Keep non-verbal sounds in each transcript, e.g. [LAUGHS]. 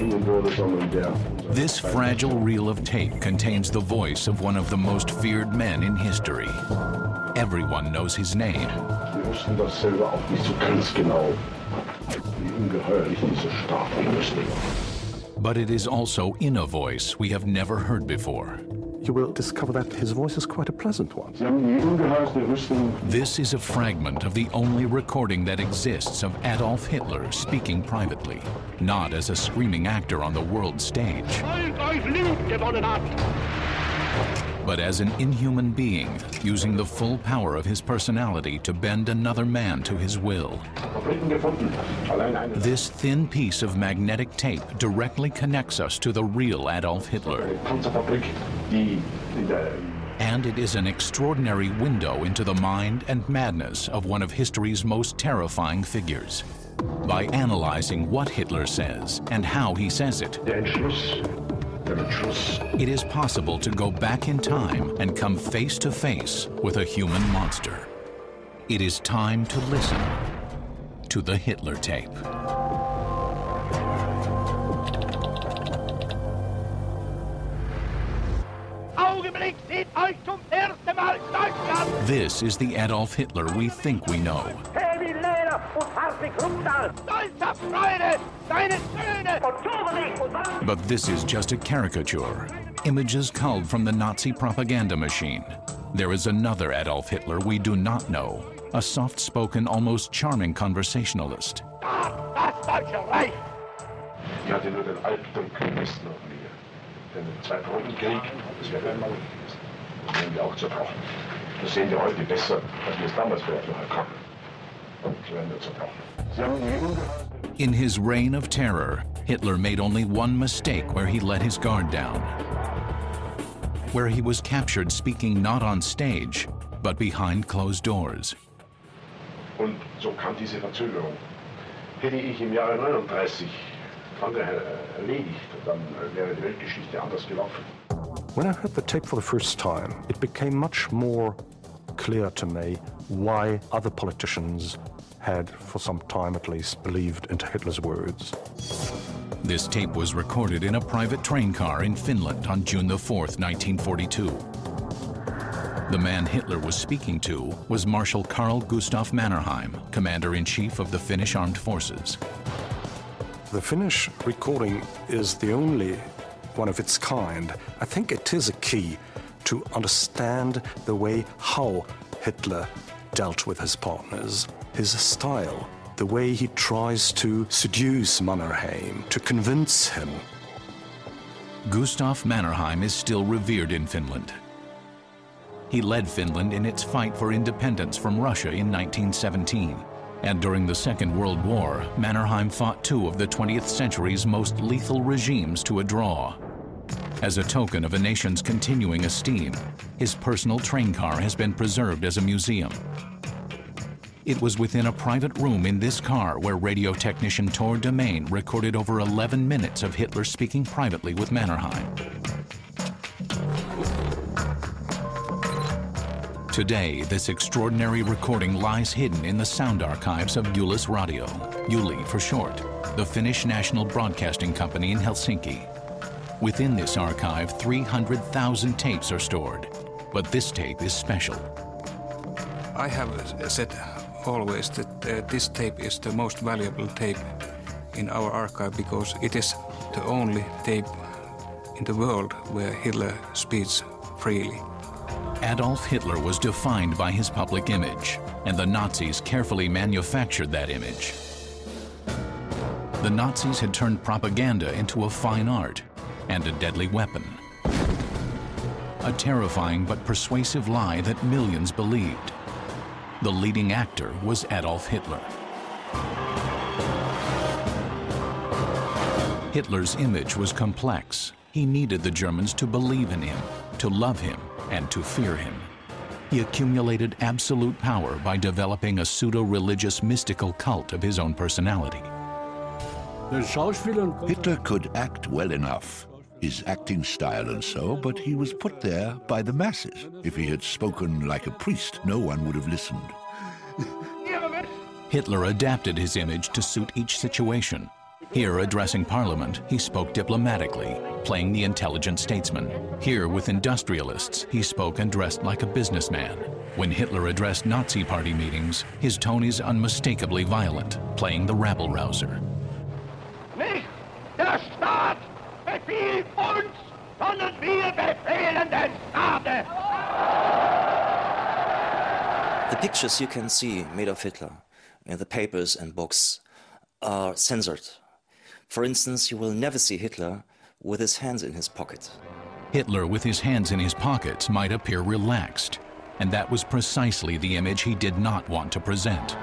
This fragile reel of tape contains the voice of one of the most feared men in history. Everyone knows his name. But it is also in a voice we have never heard before. You will discover that his voice is quite a pleasant one. Sie haben die ungeheuerste Rüstung This is a fragment of the only recording that exists of Adolf Hitler speaking privately, not as a screaming actor on the world stage, but as an inhuman being using the full power of his personality to bend another man to his will. This thin piece of magnetic tape directly connects us to the real Adolf Hitler, and it is an extraordinary window into the mind and madness of one of history's most terrifying figures. By analyzing what Hitler says and how he says it, der Entschluss, der Entschluss, it is possible to go back in time and come face to face with a human monster. It is time to listen to the Hitler tape. Augenblick sieht euch zum ersten Mal Deutschland. This is the Adolf Hitler we think we know. But this is just a caricature. Images culled from the Nazi propaganda machine. There is another Adolf Hitler we do not know, a soft spoken, almost charming conversationalist. Das sehen wir heute besser, als wir es damals vielleicht noch. In his reign of terror, Hitler made only one mistake where he let his guard down. Where he was captured speaking not on stage, but behind closed doors. Und so kam diese Verzögerung. Hätte ich im Jahre 39 Frankreich äh, erledigt, dann wäre die Weltgeschichte anders gelaufen. When I heard the tape for the first time, it became much more clear to me why other politicians had, for some time at least, believed into Hitler's words. This tape was recorded in a private train car in Finland on June the 4th, 1942. The man Hitler was speaking to was Marshal Karl Gustav Mannerheim, commander in chief of the Finnish armed forces. The Finnish recording is the only one of its kind. I think it is a key to understand the way how Hitler dealt with his partners, his style, the way he tries to seduce Mannerheim, to convince him. Gustav Mannerheim is still revered in Finland. He led Finland in its fight for independence from Russia in 1917. And during the Second World War, Mannerheim fought two of the 20th century's most lethal regimes to a draw. As a token of a nation's continuing esteem, his personal train car has been preserved as a museum. It was within a private room in this car where radio technician Tor Damen recorded over 11 minutes of Hitler speaking privately with Mannerheim. Today, this extraordinary recording lies hidden in the sound archives of Ulis Radio, Yle for short, the Finnish national broadcasting company in Helsinki. Within this archive, 300,000 tapes are stored, but this tape is special. I have said always that uh, this tape is the most valuable tape in our archive because it is the only tape in the world where Hitler speaks freely. Adolf Hitler was defined by his public image, and the Nazis carefully manufactured that image. The Nazis had turned propaganda into a fine art and a deadly weapon. A terrifying but persuasive lie that millions believed. The leading actor was Adolf Hitler. Hitler's image was complex. He needed the Germans to believe in him, to love him, and to fear him. He accumulated absolute power by developing a pseudo-religious mystical cult of his own personality. Hitler could act well enough, his acting style and so, but he was put there by the masses. If he had spoken like a priest, no one would have listened. Hitler adapted his image to suit each situation. Here, addressing Parliament, he spoke diplomatically, playing the intelligent statesman. Here, with industrialists, he spoke and dressed like a businessman. When Hitler addressed Nazi Party meetings, his tone is unmistakably violent, playing the rabble-rouser. Nicht der Staat befiehlt uns, sondern wir befehlen den Staate. The pictures you can see made of Hitler in the papers and books are censored. For instance, you will never see Hitler with his hands in his pocket. Hitler with his hands in his pockets might appear relaxed, and that was precisely the image he did not want to present.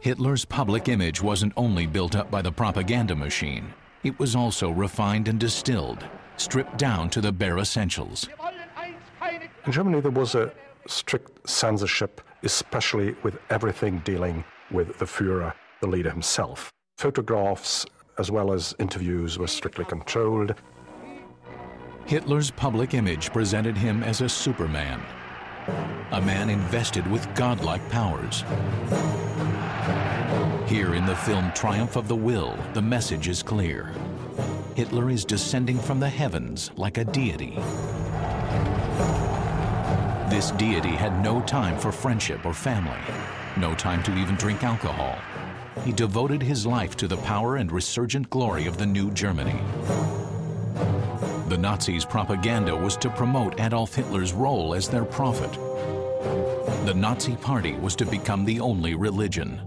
Hitler's public image wasn't only built up by the propaganda machine, it was also refined and distilled, stripped down to the bare essentials. In Germany, there was a strict censorship, especially with everything dealing with the Fuhrer, the leader himself. Photographs as well as interviews were strictly controlled. Hitler's public image presented him as a superman, a man invested with godlike powers. Here in the film Triumph of the Will, the message is clear. Hitler is descending from the heavens like a deity. This deity had no time for friendship or family, no time to even drink alcohol. He devoted his life to the power and resurgent glory of the new Germany. The Nazis' propaganda was to promote Adolf Hitler's role as their prophet. The Nazi Party was to become the only religion.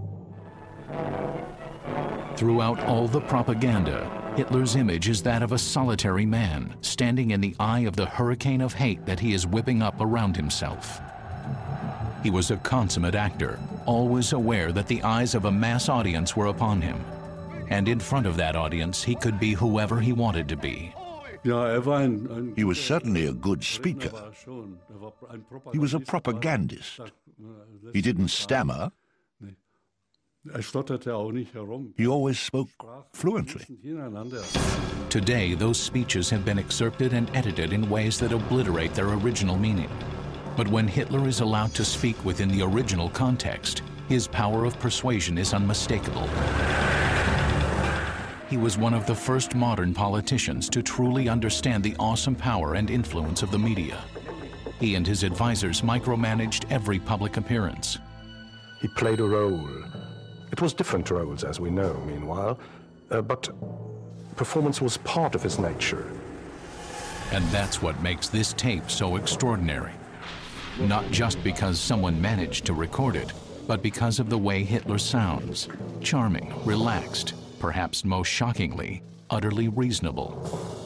Throughout all the propaganda, Hitler's image is that of a solitary man standing in the eye of the hurricane of hate that he is whipping up around himself. He was a consummate actor, always aware that the eyes of a mass audience were upon him. And in front of that audience, he could be whoever he wanted to be. He was certainly a good speaker. He was a propagandist. He didn't stammer. He always spoke fluently. Today, those speeches have been excerpted and edited in ways that obliterate their original meaning. But when Hitler is allowed to speak within the original context, his power of persuasion is unmistakable. He was one of the first modern politicians to truly understand the awesome power and influence of the media. He and his advisors micromanaged every public appearance. He played a role. It was different roles, as we know, meanwhile, uh, but performance was part of his nature. And that's what makes this tape so extraordinary. Not just because someone managed to record it, but because of the way Hitler sounds. Charming, relaxed, perhaps most shockingly, utterly reasonable.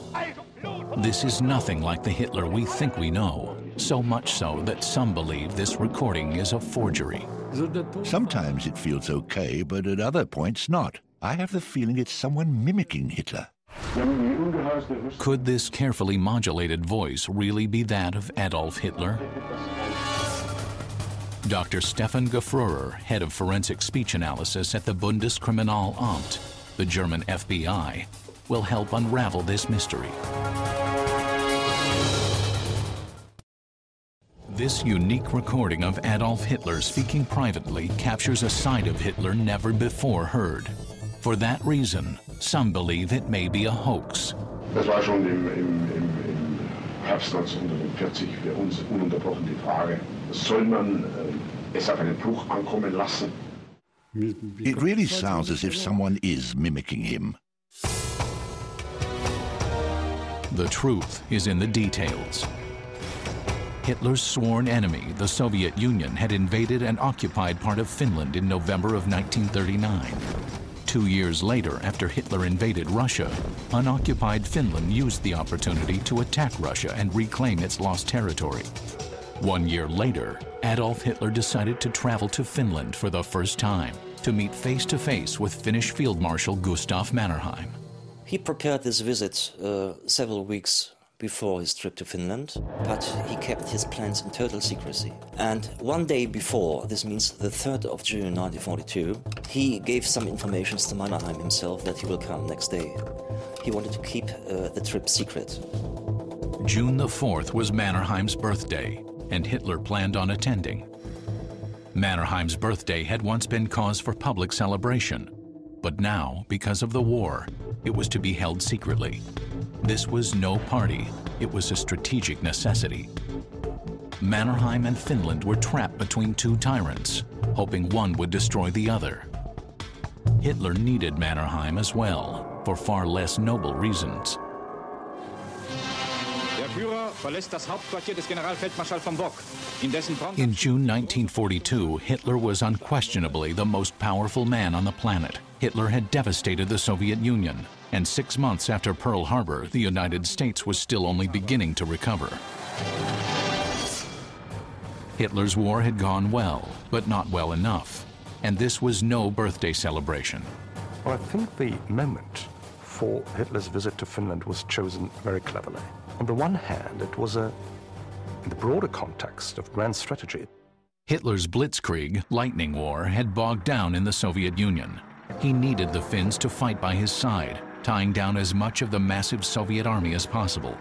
This is nothing like the Hitler we think we know, so much so that some believe this recording is a forgery. Sometimes it feels okay, but at other points not. I have the feeling it's someone mimicking Hitler. Could this carefully modulated voice really be that of Adolf Hitler? Dr. Stefan Gfroerer, head of forensic speech analysis at the Bundeskriminalamt, the German FBI, will help unravel this mystery. This unique recording of Adolf Hitler speaking privately captures a side of Hitler never before heard. For that reason, some believe it may be a hoax. Das war schon im, im, im, im Herbst 1940 für uns ununterbrochen die Frage, soll man äh, es auf einen Bruch ankommen lassen? It really sounds as if someone is mimicking him. The truth is in the details. Hitler's sworn enemy, the Soviet Union, had invaded and occupied part of Finland in November of 1939. Two years later, after Hitler invaded Russia, unoccupied Finland used the opportunity to attack Russia and reclaim its lost territory. One year later, Adolf Hitler decided to travel to Finland for the first time to meet face to face with Finnish Field Marshal Gustav Mannerheim. He prepared this visit uh, several weeks before his trip to Finland, but he kept his plans in total secrecy. And one day before, this means the 3rd of June 1942, he gave some information to Mannerheim himself that he will come next day. He wanted to keep uh, the trip secret. June the 4th was Mannerheim's birthday, and Hitler planned on attending. Mannerheim's birthday had once been cause for public celebration, But now, because of the war, it was to be held secretly. This was no party, it was a strategic necessity. Mannerheim and Finland were trapped between two tyrants, hoping one would destroy the other. Hitler needed Mannerheim as well, for far less noble reasons. In June 1942, Hitler was unquestionably the most powerful man on the planet. Hitler had devastated the Soviet Union, and six months after Pearl Harbor, the United States was still only beginning to recover. Hitler's war had gone well, but not well enough, and this was no birthday celebration. Well, I think the moment for Hitler's visit to Finland was chosen very cleverly. On the one hand, it was a, in the broader context of grand strategy. Hitler's Blitzkrieg, lightning war, had bogged down in the Soviet Union. He needed the Finns to fight by his side, tying down as much of the massive Soviet army as possible.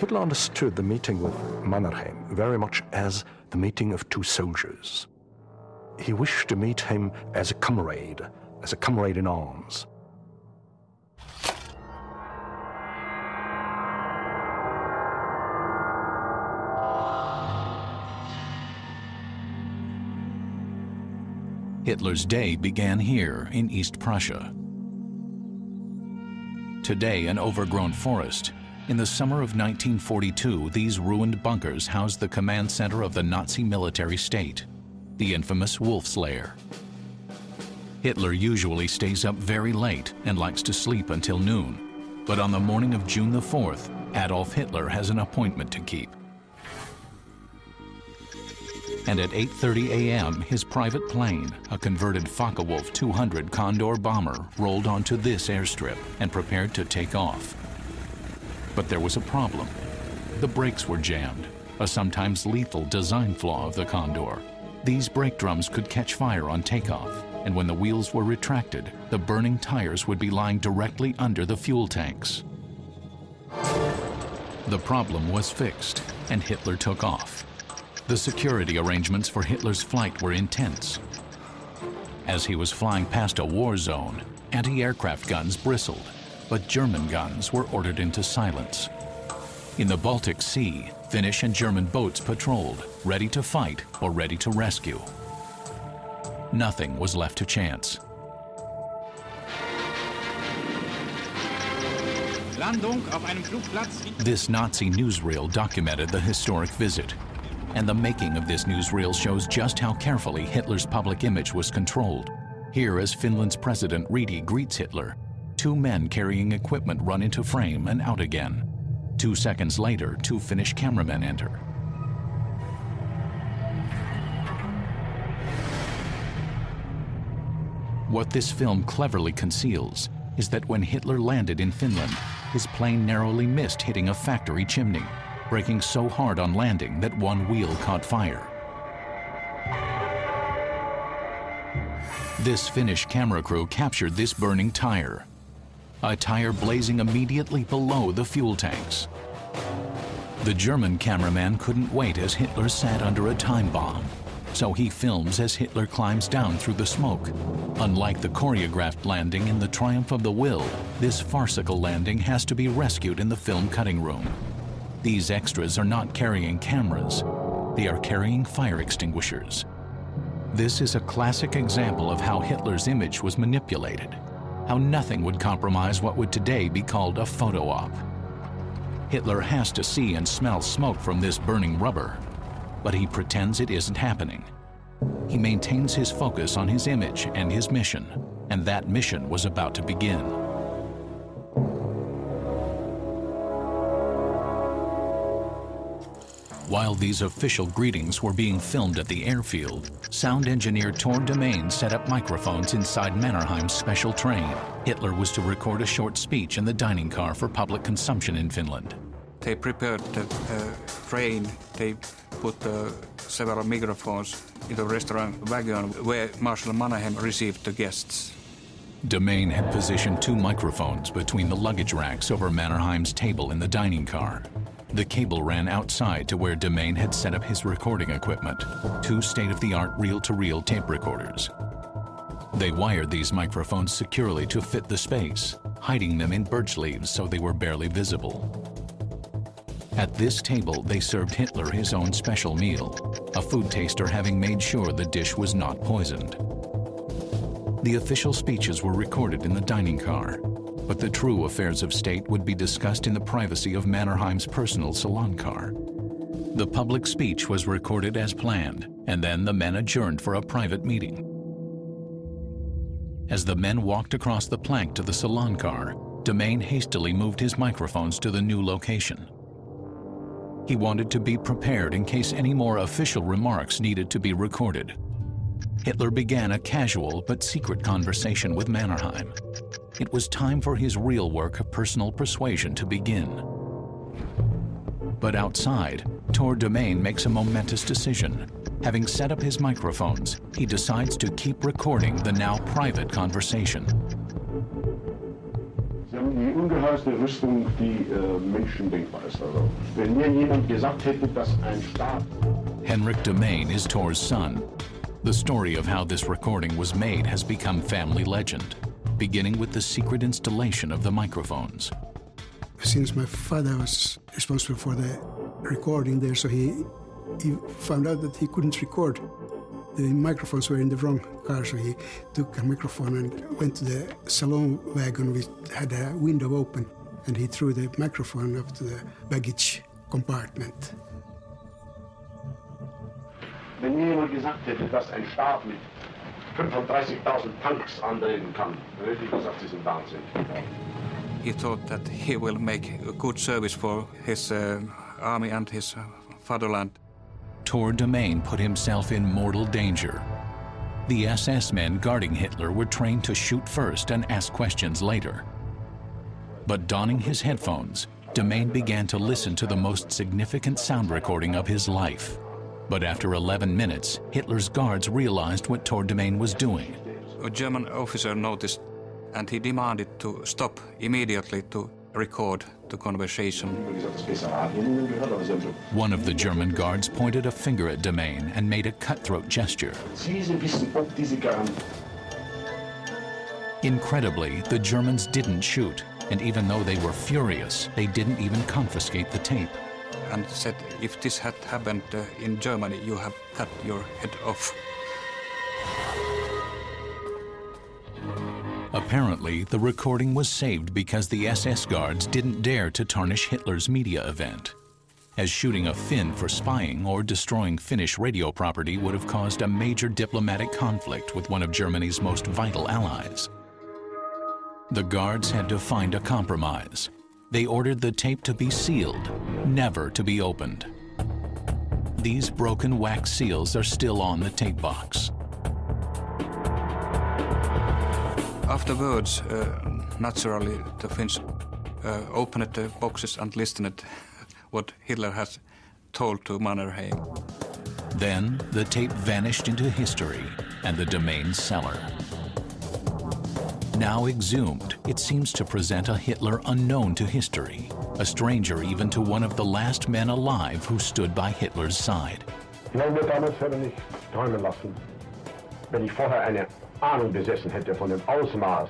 Hitler understood the meeting with Mannerheim very much as the meeting of two soldiers. He wished to meet him as a comrade, as a comrade in arms. Hitler's day began here in East Prussia. Today an overgrown forest, in the summer of 1942 these ruined bunkers housed the command center of the Nazi military state, the infamous Wolf's Lair. Hitler usually stays up very late and likes to sleep until noon, but on the morning of June the 4th, Adolf Hitler has an appointment to keep and at 8.30 a.m., his private plane, a converted Focke-Wulf 200 Condor bomber, rolled onto this airstrip and prepared to take off. But there was a problem. The brakes were jammed, a sometimes lethal design flaw of the Condor. These brake drums could catch fire on takeoff, and when the wheels were retracted, the burning tires would be lying directly under the fuel tanks. The problem was fixed, and Hitler took off. The security arrangements for Hitler's flight were intense. As he was flying past a war zone, anti-aircraft guns bristled, but German guns were ordered into silence. In the Baltic Sea, Finnish and German boats patrolled, ready to fight or ready to rescue. Nothing was left to chance. This Nazi newsreel documented the historic visit and the making of this newsreel shows just how carefully Hitler's public image was controlled. Here, as Finland's president Ryti greets Hitler, two men carrying equipment run into frame and out again. Two seconds later, two Finnish cameramen enter. What this film cleverly conceals is that when Hitler landed in Finland, his plane narrowly missed hitting a factory chimney braking so hard on landing that one wheel caught fire. This Finnish camera crew captured this burning tire, a tire blazing immediately below the fuel tanks. The German cameraman couldn't wait as Hitler sat under a time bomb, so he films as Hitler climbs down through the smoke. Unlike the choreographed landing in The Triumph of the Will, this farcical landing has to be rescued in the film cutting room. These extras are not carrying cameras, they are carrying fire extinguishers. This is a classic example of how Hitler's image was manipulated, how nothing would compromise what would today be called a photo op. Hitler has to see and smell smoke from this burning rubber, but he pretends it isn't happening. He maintains his focus on his image and his mission, and that mission was about to begin. While these official greetings were being filmed at the airfield, sound engineer Tor Damen set up microphones inside Mannerheim's special train. Hitler was to record a short speech in the dining car for public consumption in Finland. They prepared the uh, train, they put uh, several microphones in the restaurant wagon where Marshal Mannerheim received the guests. Damen had positioned two microphones between the luggage racks over Mannerheim's table in the dining car. The cable ran outside to where Damen had set up his recording equipment, two state-of-the-art reel-to-reel tape recorders. They wired these microphones securely to fit the space, hiding them in birch leaves so they were barely visible. At this table, they served Hitler his own special meal, a food taster having made sure the dish was not poisoned. The official speeches were recorded in the dining car, but the true affairs of state would be discussed in the privacy of Mannerheim's personal salon car. The public speech was recorded as planned, and then the men adjourned for a private meeting. As the men walked across the plank to the salon car, Damen hastily moved his microphones to the new location. He wanted to be prepared in case any more official remarks needed to be recorded. Hitler began a casual but secret conversation with Mannerheim. It was time for his real work of personal persuasion to begin. But outside, Tor Damen makes a momentous decision. Having set up his microphones, he decides to keep recording the now private conversation. Die ungeheuerste Rüstung, die äh, Menschen denkbar ist. Also, wenn mir jemand gesagt hätte, dass ein Staat Henrik Damen is Tor's son. The story of how this recording was made has become family legend, beginning with the secret installation of the microphones. since my father was responsible for the recording there, so he he found out that he couldn't record. The microphones were in the wrong car, so he took a microphone and went to the salon wagon, which had a window open, and he threw the microphone up to the baggage compartment. Wenn mir jemand gesagt hätte, dass ein Staat mit 35.000 Tanks antreten kann, dann hätte ich gesagt, Sie. He thought that he will make a good service for his uh, army and his uh, fatherland. Tor Damen put himself in mortal danger. The SS men guarding Hitler were trained to shoot first and ask questions later. But donning his headphones, Damen began to listen to the most significant sound recording of his life. But after 11 minutes, Hitler's guards realized what Tor Damen was doing. A German officer noticed and he demanded to stop immediately to record the conversation. Wie gesagt, das besser Radio gehört, aber Sie haben so, One of the German guards pointed a finger at Damen and made a cutthroat gesture. Sie wissen, ob diese Garantie Incredibly, the Germans didn't shoot, and even though they were furious, they didn't even confiscate the tape. And said, if this had happened uh, in Germany, you have cut your head off. Apparently, the recording was saved because the SS guards didn't dare to tarnish Hitler's media event, as shooting a Finn for spying or destroying Finnish radio property would have caused a major diplomatic conflict with one of Germany's most vital allies. The guards had to find a compromise. They ordered the tape to be sealed, never to be opened. These broken wax seals are still on the tape box. Afterwards, uh, naturally, the Finns uh, opened the boxes and listened what Hitler has told to Mannerheim. Then the tape vanished into history and the Damen cellar. Now exhumed, it seems to present a Hitler unknown to history, a stranger even to one of the last men alive who stood by Hitler's side. Ich habe damals hätte nicht träumen lassen, wenn ich vorher eine Ahnung besessen hätte von dem Ausmaß.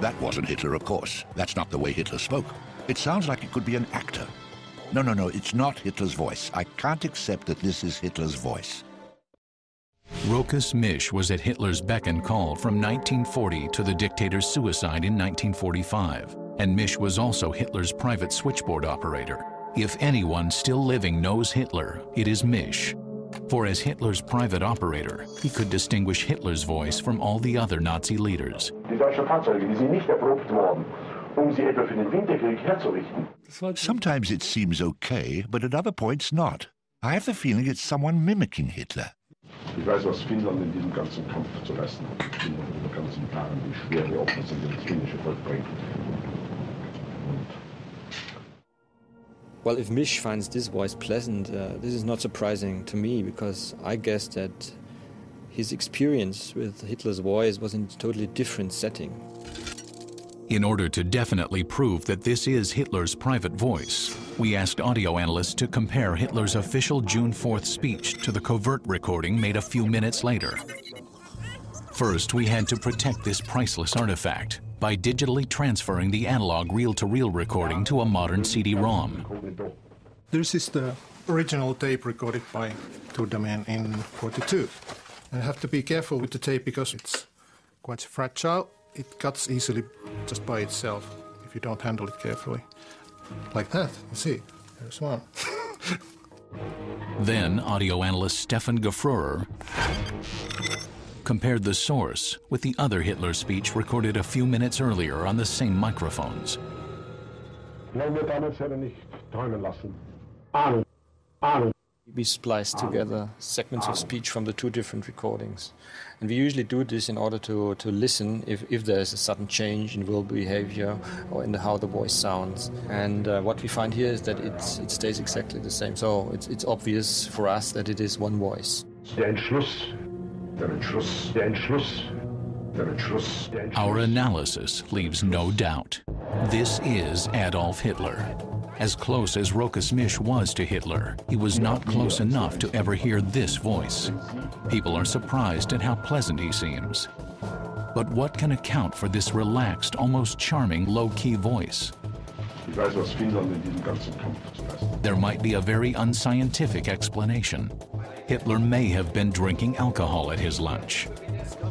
That wasn't Hitler, of course. That's not the way Hitler spoke. It sounds like it could be an actor. No, no, no, it's not Hitler's voice. I can't accept that this is Hitler's voice. Rochus Misch was at Hitler's beck and call from 1940 to the dictator's suicide in 1945, and Misch was also Hitler's private switchboard operator. If anyone still living knows Hitler, it is Misch. For as Hitler's private operator, he could distinguish Hitler's voice from all the other Nazi leaders. Die deutschen Fahrzeuge, die sind nicht erprobt worden, um sie etwa für den Winterkrieg herzurichten. Sometimes it seems okay, but at other points not. I have the feeling it's someone mimicking Hitler. Ich weiß, Finnland in diesem ganzen Kampf zu leisten in den ganzen Jahren, wie Opfer sind das finnische Volk bringt. Well, if Misch finds this voice pleasant, uh, this is not surprising to me because I guess that his experience with Hitler's voice was in a totally different setting. In order to definitely prove that this is Hitler's private voice, we asked audio analysts to compare Hitler's official June 4th speech to the covert recording made a few minutes later. First, we had to protect this priceless artifact by digitally transferring the analog reel-to-reel recording to a modern CD-ROM. This is the original tape recorded by Tor in 42. And you have to be careful with the tape because it's quite fragile. It cuts easily just by itself if you don't handle it carefully. Like that, you see, there's [LAUGHS] one. then audio analyst Stefan Gfroerer compared the source with the other Hitler speech recorded a few minutes earlier on the same microphones. We splice together segments of speech from the two different recordings. And we usually do this in order to, to listen if, if there is a sudden change in verbal behavior or in the, how the voice sounds. And uh, what we find here is that it's, it stays exactly the same. So it's, it's obvious for us that it is one voice. Our analysis leaves no doubt. This is Adolf Hitler. As close as Rochus Misch was to Hitler, he was not close enough to ever hear this voice. People are surprised at how pleasant he seems. But what can account for this relaxed, almost charming, low-key voice? There might be a very unscientific explanation. Hitler may have been drinking alcohol at his lunch.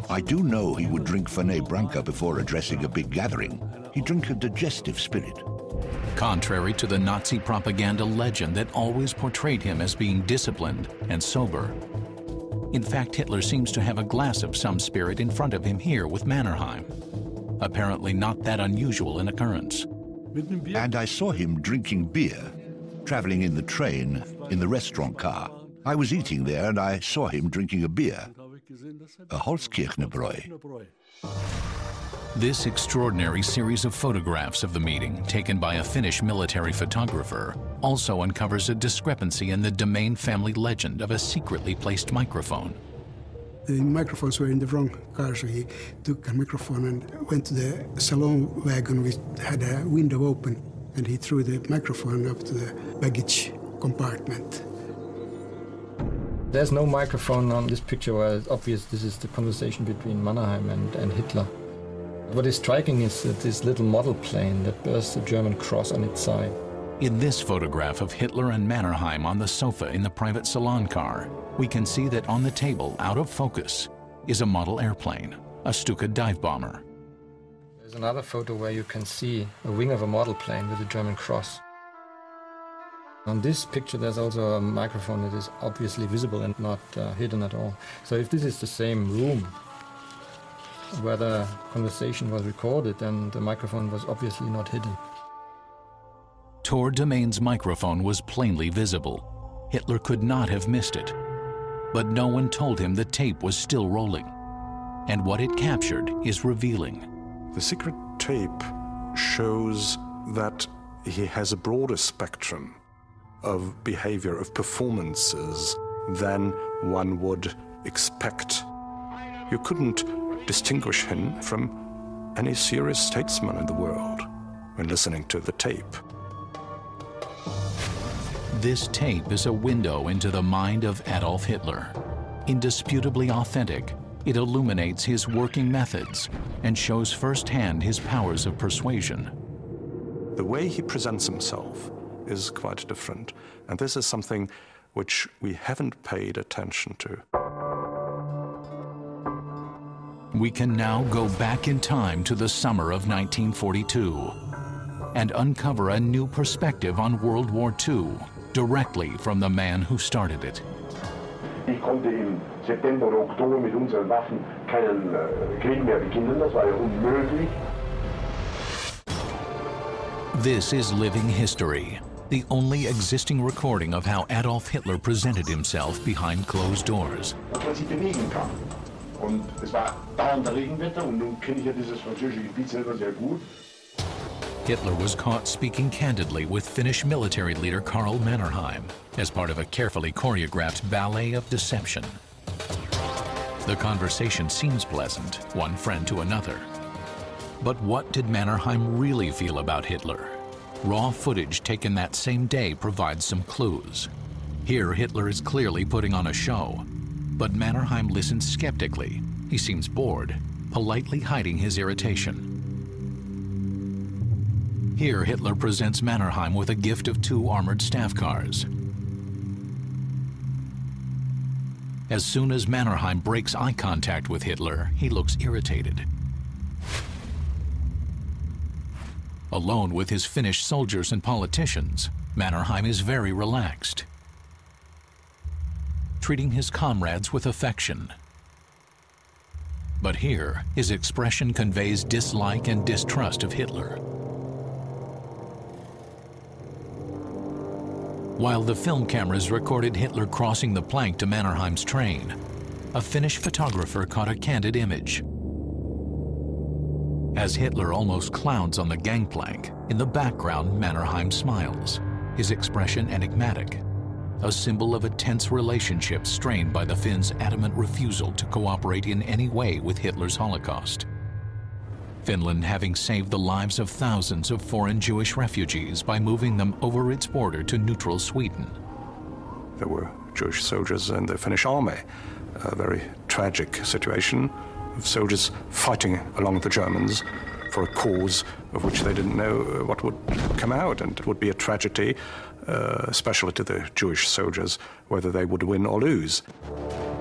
I do know he would drink Fernet Branca before addressing a big gathering. He drank a digestive spirit. Contrary to the Nazi propaganda legend that always portrayed him as being disciplined and sober. In fact, Hitler seems to have a glass of some spirit in front of him here with Mannerheim. Apparently not that unusual an occurrence. And I saw him drinking beer, traveling in the train, in the restaurant car. I was eating there and I saw him drinking a beer, a Holzkirchnerbräu. This extraordinary series of photographs of the meeting, taken by a Finnish military photographer, also uncovers a discrepancy in the Damen family legend of a secretly placed microphone. The microphones were in the wrong car, so he took a microphone and went to the salon wagon, which had a window open, and he threw the microphone up to the baggage compartment. There's no microphone on this picture where it's obvious this is the conversation between Mannerheim and, and Hitler. What is striking is that this little model plane that bears the German cross on its side. In this photograph of Hitler and Mannerheim on the sofa in the private salon car, we can see that on the table, out of focus, is a model airplane, a Stuka dive bomber. There's another photo where you can see a wing of a model plane with a German cross. On this picture, there's also a microphone that is obviously visible and not uh, hidden at all. So if this is the same room where the conversation was recorded, then the microphone was obviously not hidden. Tor Damen's microphone was plainly visible. Hitler could not have missed it. But no one told him the tape was still rolling. And what it captured is revealing. The secret tape shows that he has a broader spectrum of behavior, of performances, than one would expect. You couldn't distinguish him from any serious statesman in the world when listening to the tape. This tape is a window into the mind of Adolf Hitler. Indisputably authentic, it illuminates his working methods and shows firsthand his powers of persuasion. The way he presents himself is quite different. And this is something which we haven't paid attention to. We can now go back in time to the summer of 1942 and uncover a new perspective on World War II directly from the man who started it. Ich konnte im September oder Oktober mit unseren Waffen keinen äh, Krieg mehr beginnen, das war ja unmöglich. This is living history the only existing recording of how Adolf Hitler presented himself behind closed doors. Hitler was caught speaking candidly with Finnish military leader Karl Mannerheim as part of a carefully choreographed ballet of deception. The conversation seems pleasant, one friend to another. But what did Mannerheim really feel about Hitler? Raw footage taken that same day provides some clues. Here, Hitler is clearly putting on a show, but Mannerheim listens skeptically He seems bored, politely hiding his irritation. Here, Hitler presents Mannerheim with a gift of two armored staff cars. As soon as Mannerheim breaks eye contact with Hitler, he looks irritated. Alone with his Finnish soldiers and politicians, Mannerheim is very relaxed, treating his comrades with affection. But here, his expression conveys dislike and distrust of Hitler. While the film cameras recorded Hitler crossing the plank to Mannerheim's train, a Finnish photographer caught a candid image. As Hitler almost clowns on the gangplank, in the background Mannerheim smiles, his expression enigmatic, a symbol of a tense relationship strained by the Finns' adamant refusal to cooperate in any way with Hitler's Holocaust. Finland having saved the lives of thousands of foreign Jewish refugees by moving them over its border to neutral Sweden. There were Jewish soldiers in the Finnish army, a very tragic situation of soldiers fighting along with the Germans for a cause of which they didn't know uh, what would come out, and it would be a tragedy, uh, especially to the Jewish soldiers, whether they would win or lose.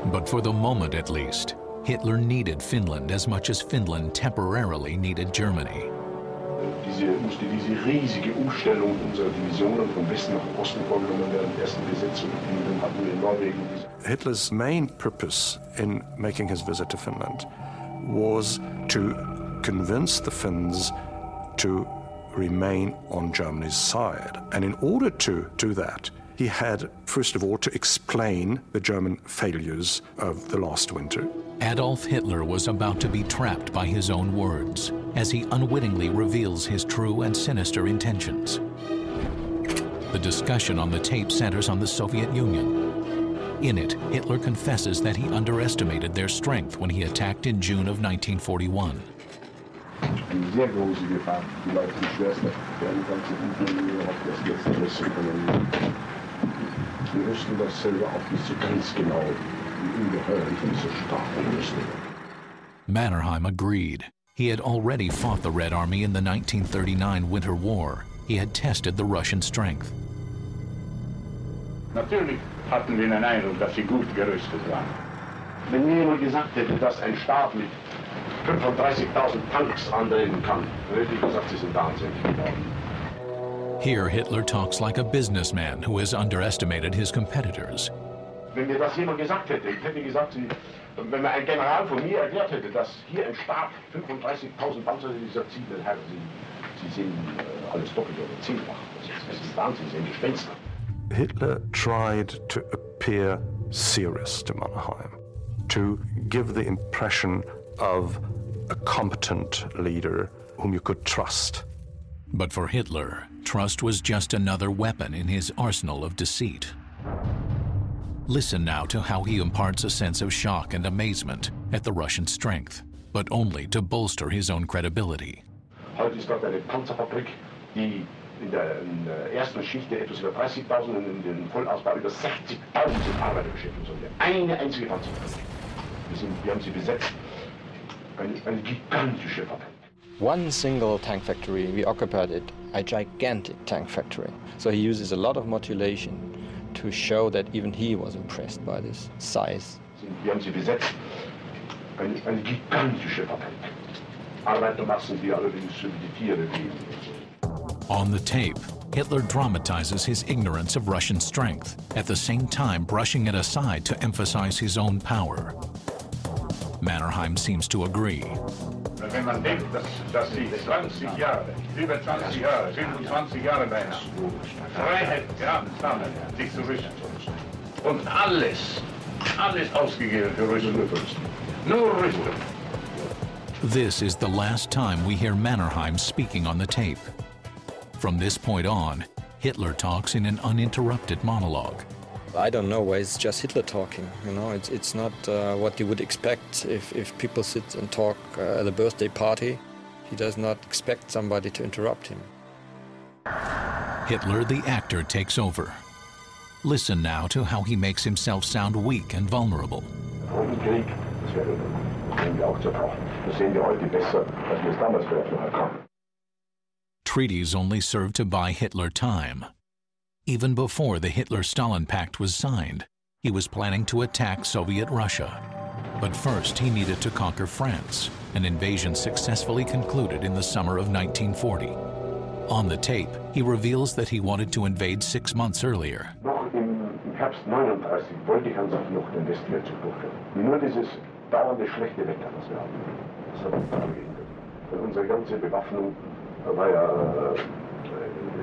But for the moment at least, Hitler needed Finland as much as Finland temporarily needed Germany. Diese, musste diese riesige Umstellung unserer Divisionen Westen nach Osten vorgenommen werden. Ersten Besetzung in hatten wir in Norwegen. Hitler's main purpose in making his visit to Finland was to convince the Finns to remain on Germany's side. And in order to do that, he had, first of all, to explain the German failures of the last winter. Adolf Hitler was about to be trapped by his own words as he unwittingly reveals his true and sinister intentions. The discussion on the tape centers on the Soviet Union. In it, Hitler confesses that he underestimated their strength when he attacked in June of 1941. Eine sehr große Gefahr. Die Leute die Schwester werden ganz gut auf das letzte Wissen können. Wir wussten das selber auch nicht so ganz genau, wie ungeheuerlich diese starken Rüstungen. Mannerheim agreed. He had already fought the Red Army in the 1939 Winter War. He had tested the Russian strength. Natürlich hatten wir den Eindruck, dass sie gut gerüstet waren. Wenn mir jemand gesagt hätte, dass ein Staat mit 35.000 Tanks antreten kann, hätte ich gesagt, sie sind wahnsinnig geworden. Here, Hitler talks like a businessman who has underestimated his competitors. Wenn mir das jemand gesagt hätte, ich hätte gesagt, wenn mir ein General von mir erklärt hätte, dass hier im Staat 35.000 Panzer sind, ich gesagt, Sie, Herr, Sie, Sie sind äh, alles doppelt oder zehnfach. Das ist, das ist Wahnsinn, Sie sind Gespenster. Hitler tried to appear serious to Mannerheim, to give the impression of a competent leader whom you could trust. But for Hitler, trust was just another weapon in his arsenal of deceit. Listen now to how he imparts a sense of shock and amazement at the Russian strength, but only to bolster his own credibility. Heute ist dort eine Panzerfabrik, die in der, in der ersten Schicht etwas über 30.000 und in den Vollausbau über 60.000 Arbeiter beschäftigt. So eine einzige Panzerfabrik. Wir, sind, wir haben sie besetzt. Eine, eine gigantische Fabrik. One single tank factory, we occupied it, a gigantic tank factory. So he uses a lot of modulation to show that even he was impressed by this size. On the tape, Hitler dramatizes his ignorance of Russian strength, at the same time brushing it aside to emphasize his own power. Mannerheim seems to agree. Wenn man denkt, dass, dass sie 20 Jahre, über 20 Jahre, 25 Jahre beinahe, Freiheit gehabt haben, sich zu rüsten. Und alles, alles ausgegeben für Rüstung. Nur Rüstung. This is the last time we hear Mannerheim speaking on the tape. From this point on, Hitler talks in an uninterrupted monologue. I don't know why it's just Hitler talking. You know, it's it's not uh, what you would expect if if people sit and talk uh, at a birthday party. He does not expect somebody to interrupt him. Hitler, the actor, takes over. Listen now to how he makes himself sound weak and vulnerable. Treaties only serve to buy Hitler time. Even before the Hitler-Stalin Pact was signed, he was planning to attack Soviet Russia. But first, he needed to conquer France, an invasion successfully concluded in the summer of 1940. On the tape, he reveals that he wanted to invade six months earlier.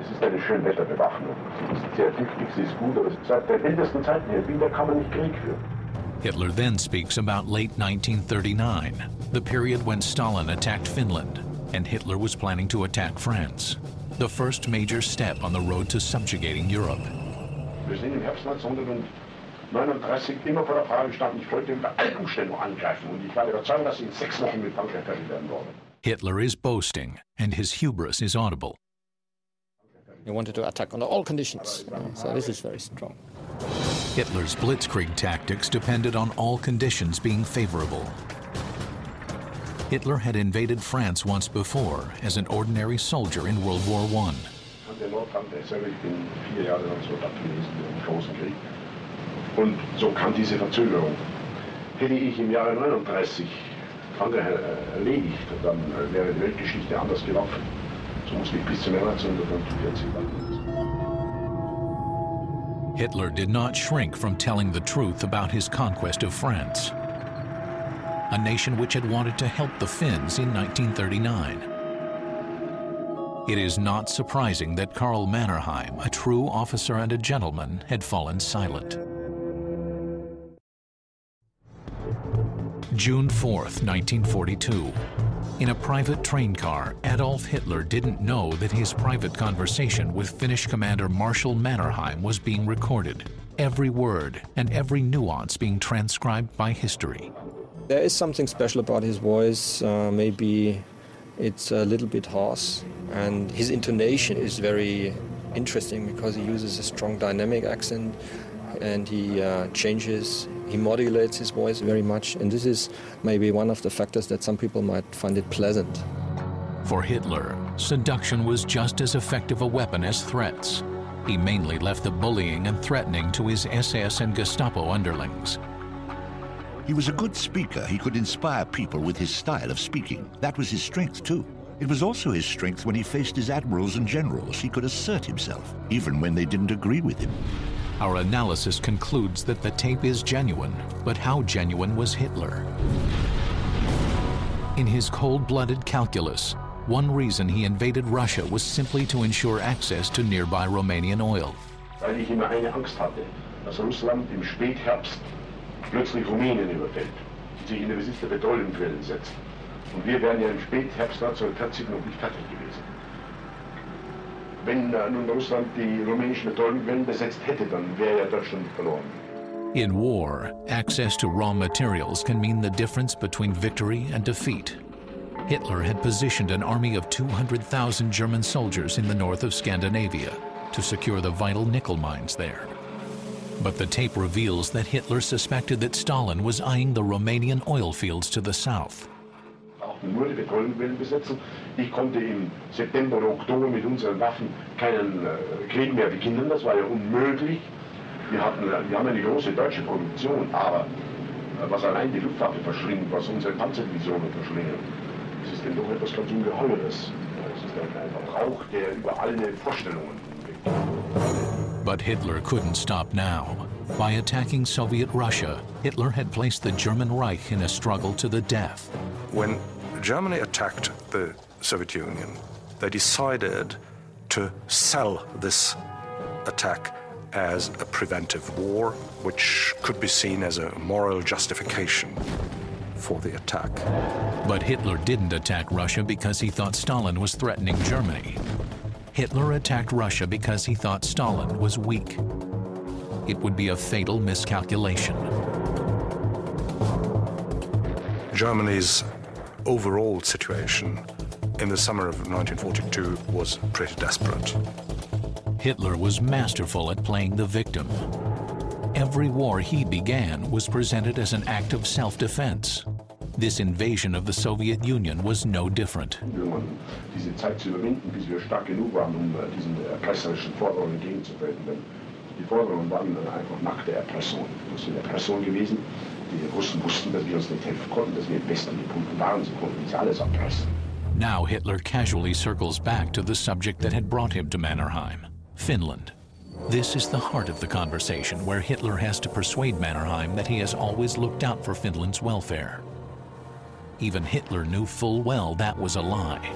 Es ist eine Schönwetterbewaffnung. Sie ist sehr sie ist gut, aber seit der ältesten Zeiten her, kann man nicht Krieg führen. Hitler then speaks about late 1939, the period when Stalin attacked Finland and Hitler was planning to attack France, the first major step on the road to subjugating Europe. Wir sind im Herbst 1939 immer vor der Frage gestanden, ich wollte unter allen Umständen angreifen und ich war überzeugt, dass ich in sechs Wochen mit Frankreich werden werde. Hitler is boasting, and his hubris is audible. He wanted to attack under all conditions, so this is very strong. Hitler's blitzkrieg tactics depended on all conditions being favorable. Hitler had invaded France once before as an ordinary soldier in World War I. An der Nordkante selber, ich bin vier Jahre lang Soldat gewesen im Großen Krieg. Und so kam diese Verzögerung. Hätte ich im Jahre 39 Frankreich erledigt, dann wäre die Weltgeschichte anders gelaufen. So musste ich bis zum Jahr 1944 warten. Hitler did not shrink from telling the truth about his conquest of France, a nation which had wanted to help the Finns in 1939. It is not surprising that Carl Mannerheim, a true officer and a gentleman, had fallen silent. June 4th, 1942. In a private train car, Adolf Hitler didn't know that his private conversation with Finnish Commander Marshal Mannerheim was being recorded, every word and every nuance being transcribed by history. There is something special about his voice. Uh, maybe it's a little bit hoarse, and his intonation is very interesting because he uses a strong dynamic accent and he uh, changes he modulates his voice very much, and this is maybe one of the factors that some people might find it pleasant. For Hitler, seduction was just as effective a weapon as threats. He mainly left the bullying and threatening to his SS and Gestapo underlings. He was a good speaker. He could inspire people with his style of speaking. That was his strength, too. It was also his strength when he faced his admirals and generals. He could assert himself, even when they didn't agree with him. Our analysis concludes that the tape is genuine, but how genuine was Hitler? In his cold-blooded calculus, one reason he invaded Russia was simply to ensure access to nearby Romanian oil. Und wir wären ja im Spätherbst 1940 noch nicht fertig gewesen. Wenn nun Russland die rumänischen besetzt hätte, dann wäre ja Deutschland verloren. In war, access to raw materials can mean the difference between victory and defeat. Hitler had positioned an army of 200,000 German soldiers in the north of Scandinavia to secure the vital nickel mines there. But the tape reveals that Hitler suspected that Stalin was eyeing the Romanian oil fields to the south. Brauchten nur die Petroleumquellen besetzen. Ich konnte im September oder Oktober mit unseren Waffen keinen äh, Krieg mehr beginnen. Das war ja unmöglich. Wir, hatten, wir haben eine große deutsche Produktion, aber äh, was allein die Luftwaffe verschlingt, was unsere Panzerdivisionen verschlingen, das ist denn doch etwas ganz Ungeheures. Es ist ein, Verbrauch, der über alle Vorstellungen hinweg. But Hitler couldn't stop now. By attacking Soviet Russia, Hitler had placed the German Reich in a struggle to the death. When Germany attacked the Soviet Union, they decided to sell this attack as a preventive war, which could be seen as a moral justification for the attack. But Hitler didn't attack Russia because he thought Stalin was threatening Germany. Hitler attacked Russia because he thought Stalin was weak. It would be a fatal miscalculation. Germany's overall situation in the summer of 1942 was pretty desperate. Hitler was masterful at playing the victim. every war he began was presented as an act of self-defense. This invasion of the Soviet Union was no different. diese Zeit zu überwinden, bis wir stark genug waren, um äh, diesen erpresserischen Forderungen entgegenzutreten. Denn die Forderungen waren einfach nackte Erpressung. Das sind Erpression gewesen. Wussten, dass wir uns nicht helfen konnten, dass wir gebunden waren. Sie konnten uns alles erpressen. Now Hitler casually circles back to the subject that had brought him to Mannerheim, Finland. This is the heart of the conversation where Hitler has to persuade Mannerheim that he has always looked out for Finland's welfare. Even Hitler knew full well that was a lie.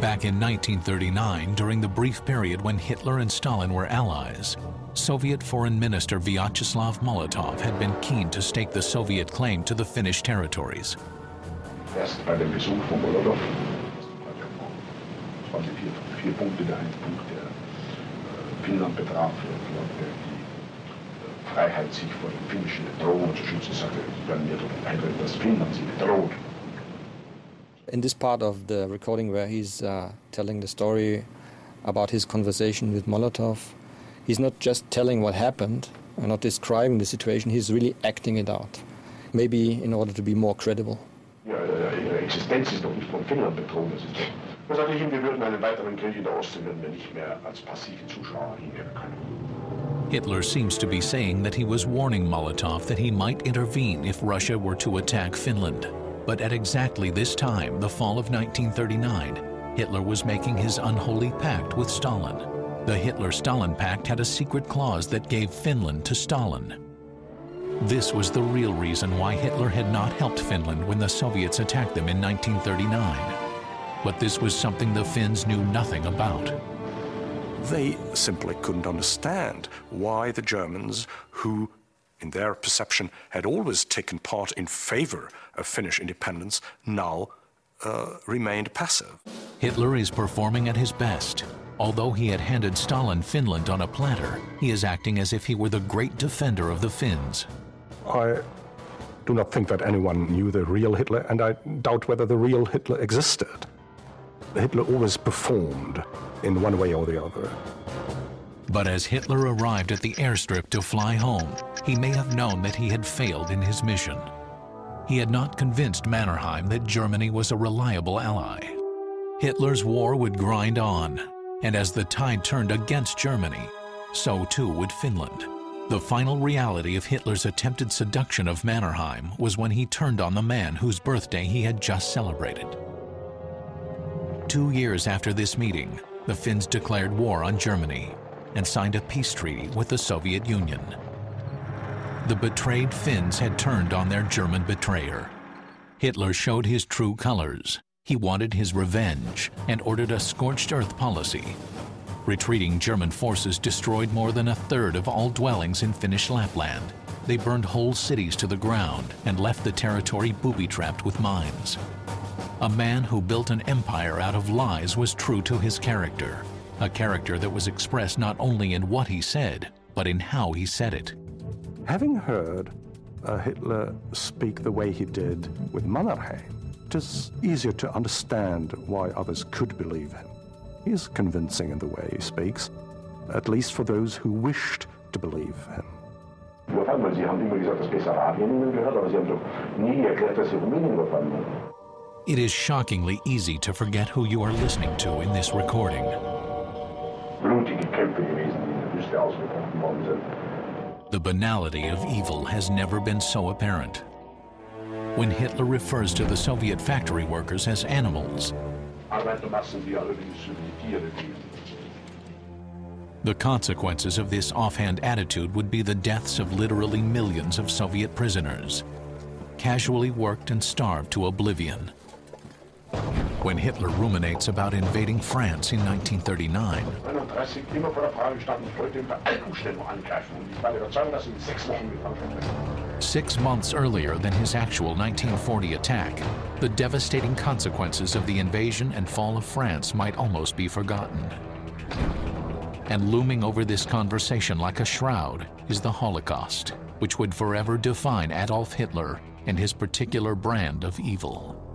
Back in 1939, during the brief period when Hitler and Stalin were allies, Soviet Foreign Minister Vyacheslav Molotov had been keen to stake the Soviet claim to the Finnish territories. Äh, Freiheit, sich vor den finnischen zu schützen, sagte, dass Finnland sie bedroht. In this part of the recording where he's uh, telling the story about his conversation with Molotov, he's not just telling what happened and not describing the situation, he's really acting it out. Maybe in order to be more credible. Ja, ihre Existenz ist doch nicht von Finnland bedroht. Das ist doch, da sage ich ihm, wir würden einen weiteren Krieg in der Ostsee würden wir nicht mehr als passive Zuschauer hinnehmen können. Hitler seems to be saying that he was warning Molotov that he might intervene if Russia were to attack Finland. But at exactly this time, the fall of 1939, Hitler was making his unholy pact with Stalin. The Hitler-Stalin pact had a secret clause that gave Finland to Stalin. This was the real reason why Hitler had not helped Finland when the Soviets attacked them in 1939. But this was something the Finns knew nothing about. They simply couldn't understand why the Germans, who in their perception had always taken part in favor of Finnish independence, now uh, remained passive. Hitler is performing at his best. Although he had handed Stalin Finland on a platter, he is acting as if he were the great defender of the Finns. I do not think that anyone knew the real Hitler, and I doubt whether the real Hitler existed. Hitler always performed in one way or the other. But as Hitler arrived at the airstrip to fly home, he may have known that he had failed in his mission. He had not convinced Mannerheim that Germany was a reliable ally. Hitler's war would grind on, and as the tide turned against Germany, so too would Finland. The final reality of Hitler's attempted seduction of Mannerheim was when he turned on the man whose birthday he had just celebrated. Two years after this meeting, the Finns declared war on Germany and signed a peace treaty with the Soviet Union. The betrayed Finns had turned on their German betrayer. Hitler showed his true colors. He wanted his revenge and ordered a scorched earth policy. Retreating German forces destroyed more than a third of all dwellings in Finnish Lapland. They burned whole cities to the ground and left the territory booby-trapped with mines. A man who built an empire out of lies was true to his character, a character that was expressed not only in what he said, but in how he said it. Having heard uh, Hitler speak the way he did with Mannerheim, it is easier to understand why others could believe him. He is convincing in the way he speaks, at least for those who wished to believe him. Überfallen, Sie haben immer gesagt, dass Bessarabien Ihnen gehört, aber Sie haben doch nie erklärt, dass Sie Rumänien überfallen haben. It is shockingly easy to forget who you are listening to in this recording. The banality of evil has never been so apparent. When Hitler refers to the Soviet factory workers as animals, Arbeitermassen, die alle wie Tiere leben. the consequences of this offhand attitude would be the deaths of literally millions of Soviet prisoners, casually worked and starved to oblivion. When Hitler ruminates about invading France in 1939, 31 immer vor der Frage gestanden, ich wollte unter allen Umständen angreifen und ich war der Überzeugung, dass in sechs Wochen gefangen werden. Six months earlier than his actual 1940 attack, the devastating consequences of the invasion and fall of France might almost be forgotten. And looming over this conversation like a shroud is the Holocaust, which would forever define Adolf Hitler and his particular brand of evil.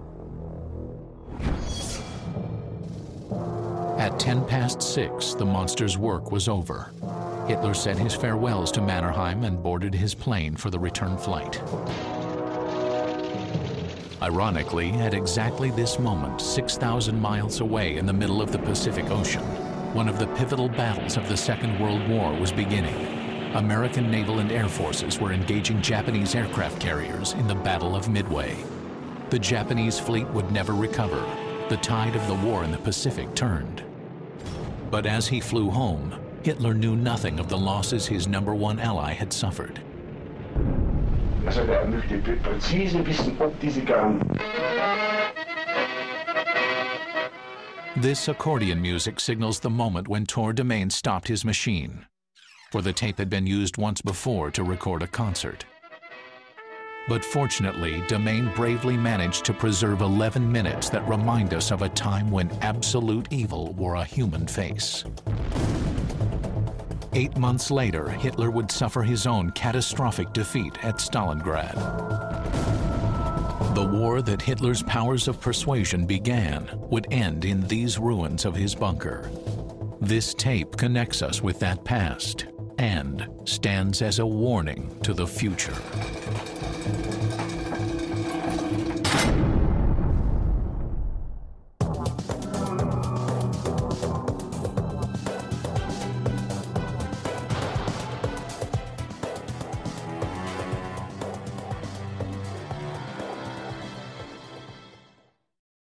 At 10 past 6, the monster's work was over. Hitler said his farewells to Mannerheim and boarded his plane for the return flight. Ironically, at exactly this moment, 6,000 miles away in the middle of the Pacific Ocean, one of the pivotal battles of the Second World War was beginning. American naval and air forces were engaging Japanese aircraft carriers in the Battle of Midway. The Japanese fleet would never recover. The tide of the war in the Pacific turned. But as he flew home, Hitler knew nothing of the losses his number one ally had suffered. Also er möchte präzise wissen, ob diese This accordion music signals the moment when Tor Damen stopped his machine, for the tape had been used once before to record a concert. But fortunately, Damen bravely managed to preserve 11 minutes that remind us of a time when absolute evil wore a human face. Eight months later, Hitler would suffer his own catastrophic defeat at Stalingrad. The war that Hitler's powers of persuasion began would end in these ruins of his bunker. This tape connects us with that past and stands as a warning to the future.